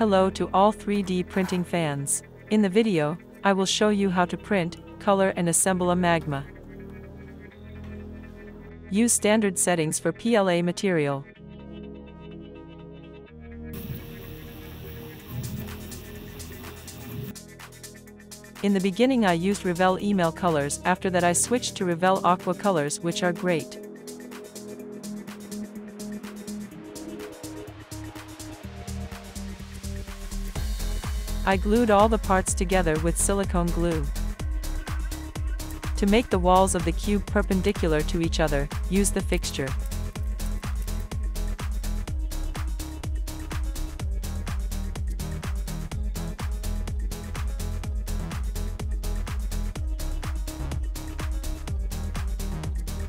Hello to all 3D printing fans. In the video, I will show you how to print, color and assemble a magma. Use standard settings for PLA material. In the beginning I used Revell email colors after that I switched to Revell aqua colors which are great. I glued all the parts together with silicone glue. To make the walls of the cube perpendicular to each other, use the fixture.